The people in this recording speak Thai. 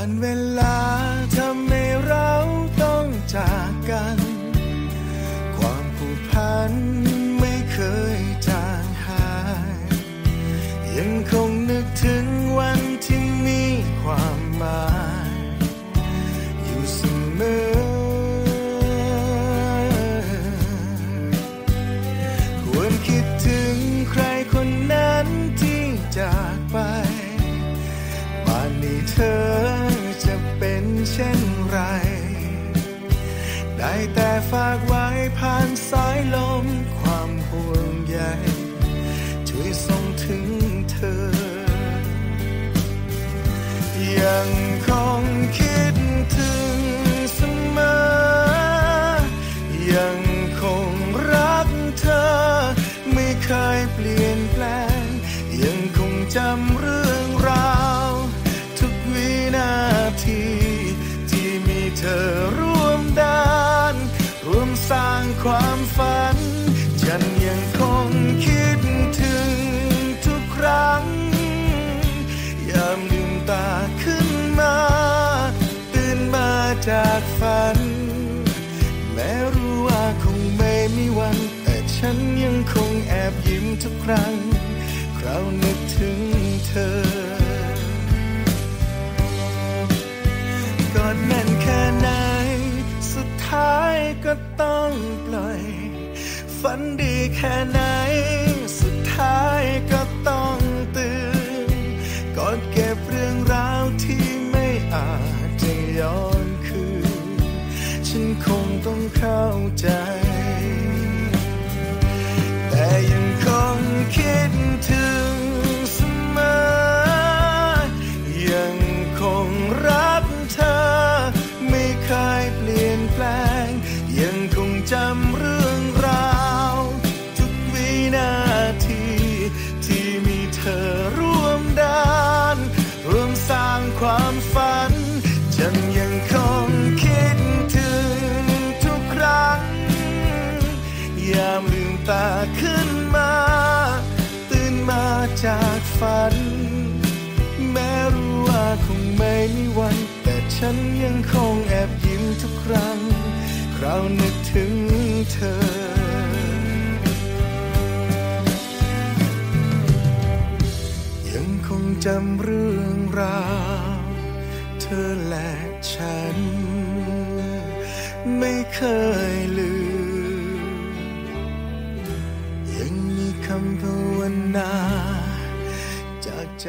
การเวลาทำให้เราต้องจากกัน ความผูกพันไม่เคยจางหาย ยังคง ได้แต่ฝากไว้ผ่านสายลมความห่วง ฉันยังคงแอบยิ้มทุกครั้ง คราวนึกถึงเธอกอดแน่นแค่ไหน สุดท้ายก็ต้องปล่อย ฝันดีแค่ไหน สุดท้ายก็ต้องตื่นกอดเก็บเรื่องราวที่ไม่อาจจะย้อนคืน ฉันคงต้องเข้าใจ คงรักเธอ ไม่เคยเปลี่ยนแปลง ยังคงจำเรื่องราว ทุกวินาที ที่มีเธอร่วมดานร่วมสร้างความฝันฉันยังคงคิดถึงทุกครั้ง ยามลืมตาขึ้นมา ตื่นมาจากฝัน ไม่มีวัน แต่ฉันยังคงแอบยิ้มทุกครั้ง คราวนึกถึงเธอ ยังคงจำเรื่องราว เธอและฉัน ไม่เคยลืม ยังมีคำภาวนาจากใจ